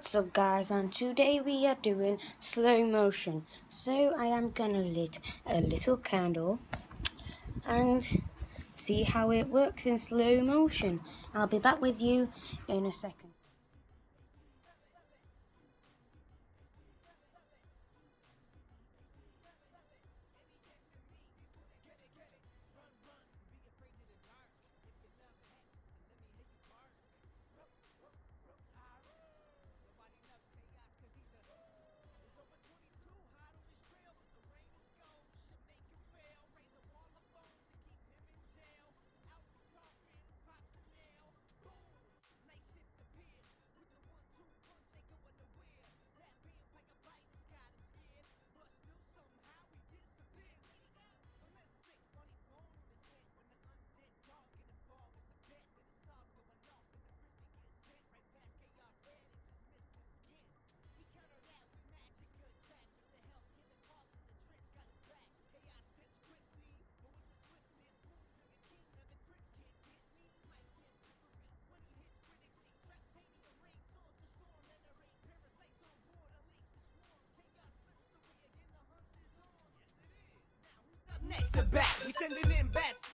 What's up guys? And today we are doing slow motion. So I am gonna lit a little candle and see how it works in slow motion. I'll be back with you in a second to back. We sending in bats.